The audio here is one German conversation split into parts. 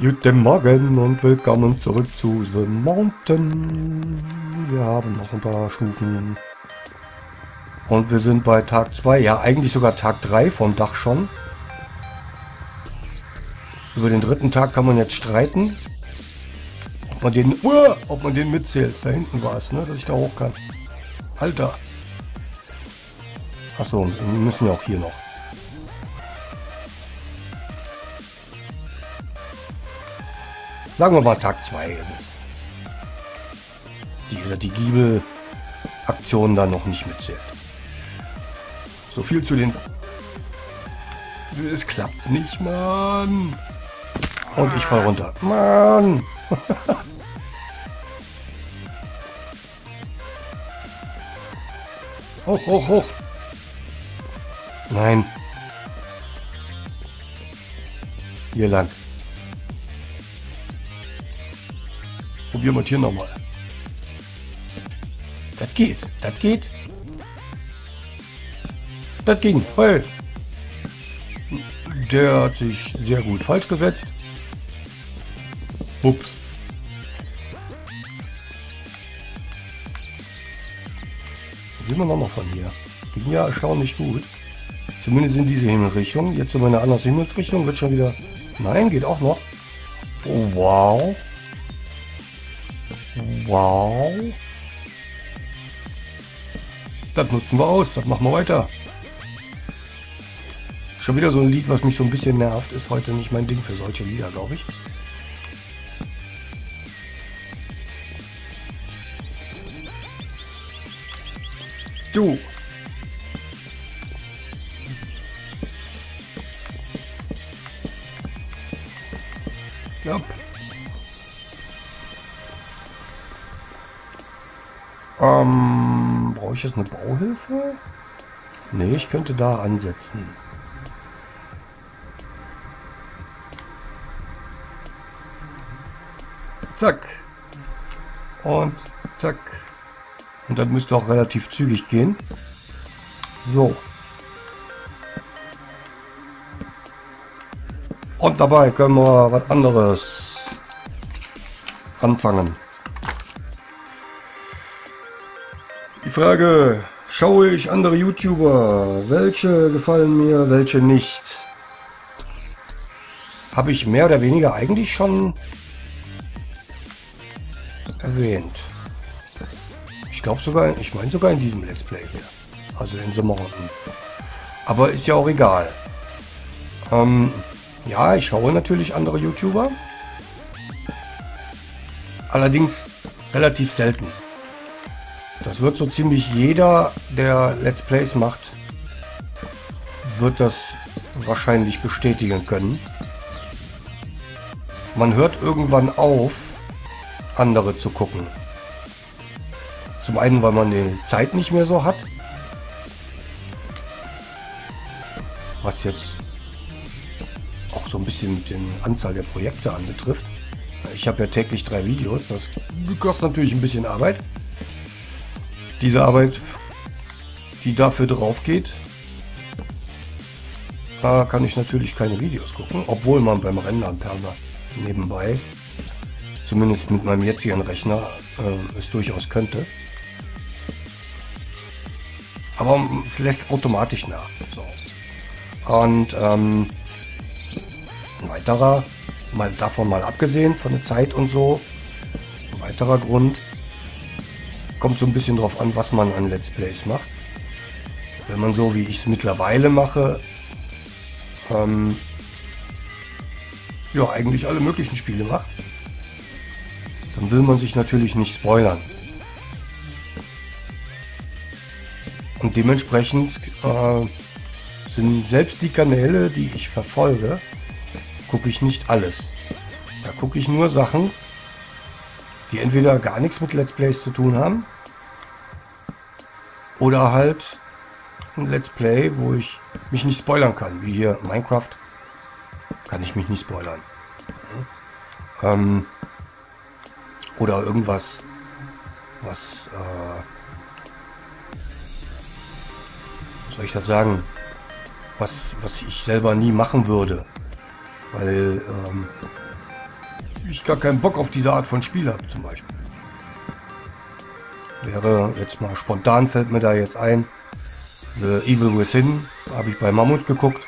Guten Morgen und willkommen zurück zu The Mountain. Wir haben noch ein paar Stufen. Und wir sind bei Tag 2. Ja, eigentlich sogar Tag 3 vom Dach schon. Über den dritten Tag kann man jetzt streiten. Ob man den, uh, ob man den mitzählt. Da hinten war es, ne, dass ich da hoch kann. Alter. Achso, wir müssen ja auch hier noch. Sagen wir mal Tag 2 ist es. Die, die Giebel-Aktion da noch nicht mitzählt. So viel zu den... Es klappt nicht, Mann. Und ich fall runter. Mann. hoch, hoch, hoch. Nein. Hier lang. Probieren wir hier nochmal. Das geht. Das geht. Das ging. Hey. Der hat sich sehr gut falsch gesetzt. Ups. Probieren wir nochmal von hier. Ja erstaunlich gut. Zumindest in diese Himmelsrichtung. Jetzt in meine andere Himmelsrichtung wird schon wieder... Nein, geht auch noch. Oh, wow. Wow. Das nutzen wir aus. Das machen wir weiter. Schon wieder so ein Lied, was mich so ein bisschen nervt. Ist heute nicht mein Ding für solche Lieder, glaube ich. Du. Yep. Ähm, brauche ich jetzt eine Bauhilfe? Nee, ich könnte da ansetzen. Zack. Und zack. Und das müsste auch relativ zügig gehen. So. Und dabei können wir was anderes anfangen. Frage, schaue ich andere YouTuber? Welche gefallen mir, welche nicht? Habe ich mehr oder weniger eigentlich schon erwähnt. Ich glaube sogar, ich meine sogar in diesem Let's Play hier. Also in The Mountain. Aber ist ja auch egal. Ähm, ja, ich schaue natürlich andere YouTuber. Allerdings relativ selten. Das wird so ziemlich jeder, der Let's Plays macht, wird das wahrscheinlich bestätigen können. Man hört irgendwann auf, andere zu gucken. Zum einen, weil man die Zeit nicht mehr so hat. Was jetzt auch so ein bisschen mit der Anzahl der Projekte anbetrifft. Ich habe ja täglich drei Videos, das kostet natürlich ein bisschen Arbeit diese Arbeit, die dafür drauf geht, da kann ich natürlich keine Videos gucken, obwohl man beim Rendern Perler nebenbei, zumindest mit meinem jetzigen Rechner, äh, es durchaus könnte. Aber es lässt automatisch nach. So. Und ähm, ein weiterer, mal davon mal abgesehen, von der Zeit und so, ein weiterer Grund, Kommt so ein bisschen drauf an, was man an Let's Plays macht. Wenn man so wie ich es mittlerweile mache, ähm, ja, eigentlich alle möglichen Spiele macht, dann will man sich natürlich nicht spoilern. Und dementsprechend äh, sind selbst die Kanäle, die ich verfolge, gucke ich nicht alles. Da gucke ich nur Sachen, die entweder gar nichts mit Let's Plays zu tun haben oder halt ein Let's Play, wo ich mich nicht spoilern kann, wie hier Minecraft kann ich mich nicht spoilern. Ähm, oder irgendwas, was, äh, soll ich das sagen, was, was ich selber nie machen würde. Weil ähm, ich gar keinen Bock auf diese Art von Spiel habe, zum Beispiel. Wäre jetzt mal spontan, fällt mir da jetzt ein, The Evil Within, habe ich bei Mammut geguckt.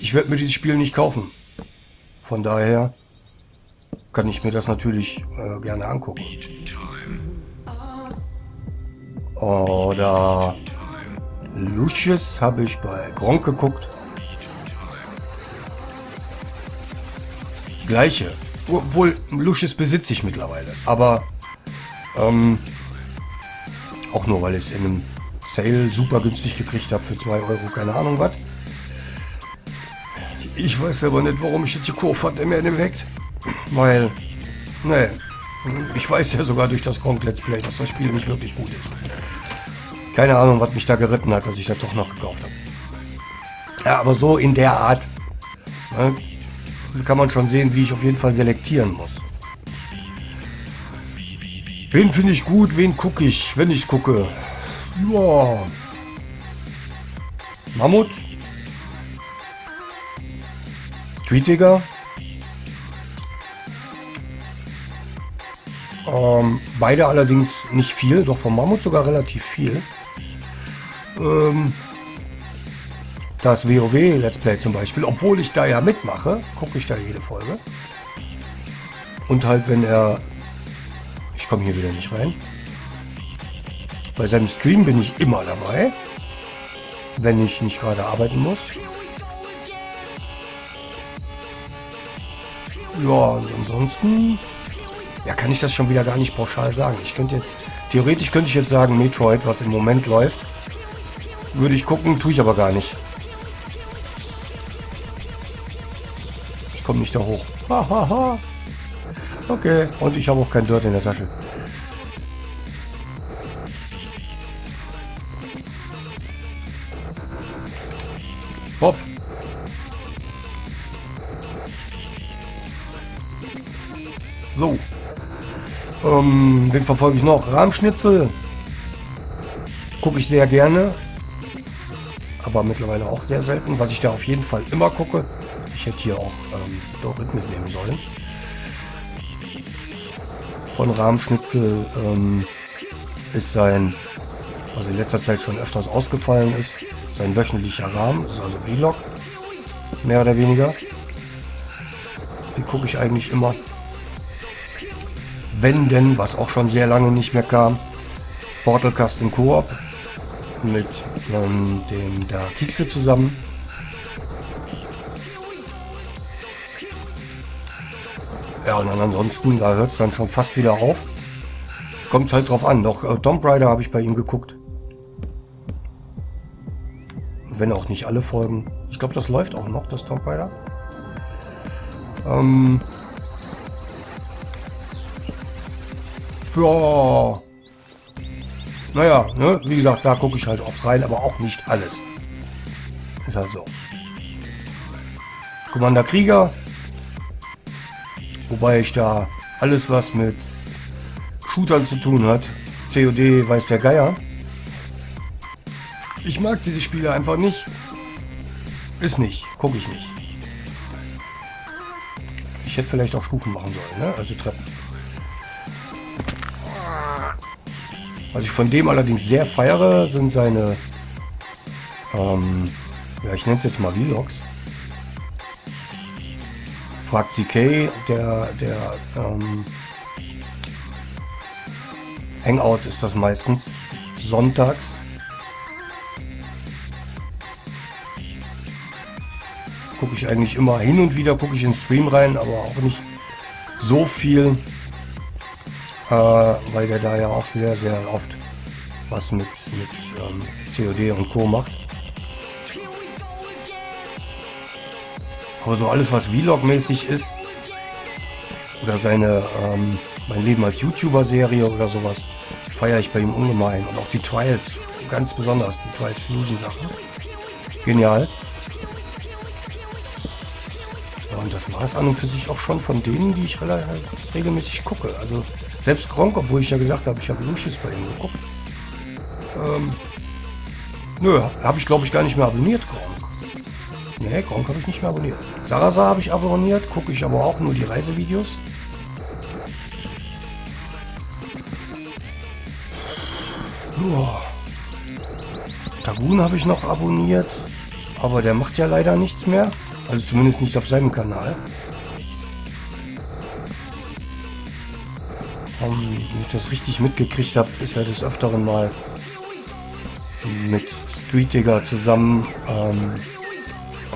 Ich werde mir dieses Spiel nicht kaufen. Von daher kann ich mir das natürlich äh, gerne angucken. Oder Lucius habe ich bei Gronk geguckt. Gleiche. Obwohl, Lucius besitze ich mittlerweile. Aber ähm, auch nur, weil ich es in einem Sale super günstig gekriegt habe für 2 Euro, keine Ahnung was. Ich weiß aber nicht, warum ich jetzt die Kurve mehr nicht weckt. Weil, ne, ich weiß ja sogar durch das Gronk Let's Play, dass das Spiel nicht wirklich gut ist. Keine Ahnung, was mich da geritten hat, dass ich das doch noch gekauft habe. Ja, aber so in der Art ne, kann man schon sehen, wie ich auf jeden Fall selektieren muss. Wen finde ich gut, wen gucke ich, wenn ich gucke? Ja. Mammut. Street Digger. Ähm, beide allerdings nicht viel, doch vom Mammut sogar relativ viel. Ähm, das WoW Let's Play zum Beispiel, obwohl ich da ja mitmache, gucke ich da jede Folge. Und halt, wenn er... Ich komme hier wieder nicht rein. Bei seinem Stream bin ich immer dabei, wenn ich nicht gerade arbeiten muss. Ja, und ansonsten ja, kann ich das schon wieder gar nicht pauschal sagen. Ich könnte jetzt, theoretisch könnte ich jetzt sagen, Metroid, was im Moment läuft, würde ich gucken, tue ich aber gar nicht. Komme nicht da hoch. Hahaha. okay, und ich habe auch kein Dirt in der Tasche. Bob. So. Ähm, den verfolge ich noch. Rahmschnitzel. Gucke ich sehr gerne. Aber mittlerweile auch sehr selten. Was ich da auf jeden Fall immer gucke. Hätte hier auch ähm, Dorit mitnehmen sollen. Von Rahmschnitzel ähm, ist sein, was in letzter Zeit schon öfters ausgefallen ist, sein wöchentlicher Rahmen. Ist also Vlog. Mehr oder weniger. Die gucke ich eigentlich immer wenn denn, was auch schon sehr lange nicht mehr kam, Portal Custom Coop mit ähm, dem der Kekse zusammen. Ja, und dann ansonsten, da hört es dann schon fast wieder auf. Kommt halt drauf an. Doch äh, Tomb Raider habe ich bei ihm geguckt. Wenn auch nicht alle Folgen. Ich glaube, das läuft auch noch, das Tomb Raider. Ähm, ja, naja, ne, wie gesagt, da gucke ich halt oft rein, aber auch nicht alles. Ist halt so. Commander Krieger, wobei ich da alles, was mit Shootern zu tun hat, COD weiß der Geier. Ich mag diese Spiele einfach nicht. Ist nicht, gucke ich nicht. Ich hätte vielleicht auch Stufen machen sollen, ne? also Treppen. Was ich von dem allerdings sehr feiere, sind seine, ähm, ja, ich nenne es jetzt mal Vlogs. Fragt CK, der, der ähm, Hangout ist das meistens, sonntags. Gucke ich eigentlich immer hin und wieder, gucke ich in Stream rein, aber auch nicht so viel äh, weil der da ja auch sehr, sehr oft was mit, mit ähm, COD und Co. macht. Aber so alles, was Vlog-mäßig ist, oder seine ähm, Mein Leben als YouTuber-Serie oder sowas, feiere ich bei ihm ungemein. Und auch die Trials, ganz besonders, die Trials Fusion-Sachen. Genial. Ja, und das war es an und für sich auch schon von denen, die ich regelmäßig gucke. Also selbst Gronk, obwohl ich ja gesagt habe, ich habe Lucius bei ihm geguckt. Ähm, nö, habe ich glaube ich gar nicht mehr abonniert, Gronk. Ne, Gronk habe ich nicht mehr abonniert. Sarasa habe ich abonniert, gucke ich aber auch nur die Reisevideos. Joa. Tagun habe ich noch abonniert, aber der macht ja leider nichts mehr. Also zumindest nicht auf seinem Kanal. Um, wenn ich das richtig mitgekriegt habe, ist er des Öfteren mal mit Street Digger zusammen ähm,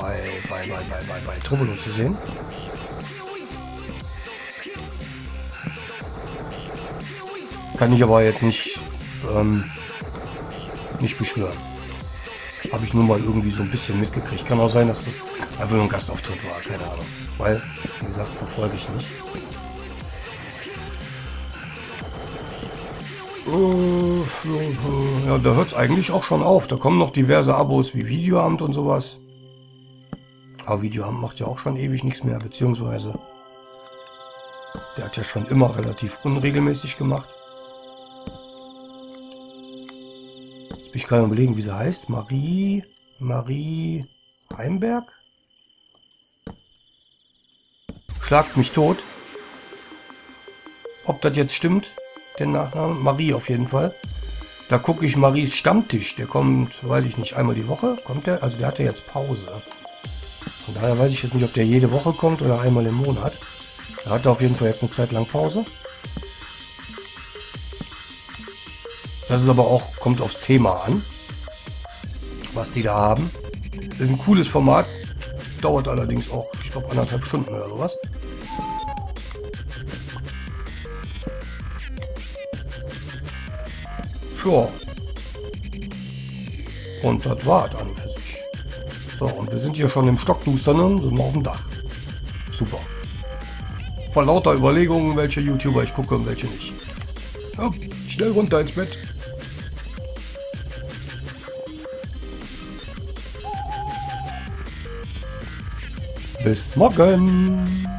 bei, bei, bei, bei, bei, bei Tribolo zu sehen. Kann ich aber jetzt nicht, ähm, nicht beschwören. Habe ich nur mal irgendwie so ein bisschen mitgekriegt. Kann auch sein, dass das einfach nur ein Gastauftritt war, keine Ahnung. Weil, wie gesagt, verfolge ich nicht. Ja, da hört es eigentlich auch schon auf. Da kommen noch diverse Abos wie Videoamt und sowas. Aber Videoamt macht ja auch schon ewig nichts mehr, beziehungsweise der hat ja schon immer relativ unregelmäßig gemacht. Jetzt bin ich gerade überlegen, wie sie heißt. Marie, Marie Heimberg? Schlagt mich tot. Ob das jetzt stimmt, den Nachnamen? Marie auf jeden Fall. Da gucke ich Maries Stammtisch. Der kommt, weiß ich nicht, einmal die Woche. Kommt der? Also der hatte jetzt Pause. Von daher weiß ich jetzt nicht, ob der jede Woche kommt oder einmal im Monat. Er hatte auf jeden Fall jetzt eine Zeit lang Pause. Das ist aber auch, kommt aufs Thema an, was die da haben. Das ist ein cooles Format, dauert allerdings auch, ich glaube, anderthalb Stunden oder sowas. Ja. Und das war und für. So, und wir sind hier schon im Stockdusternen, sind wir auf dem Dach. Super. Vor lauter Überlegungen, welche YouTuber ich gucke und welche nicht. Ja, schnell runter ins Bett. Bis morgen.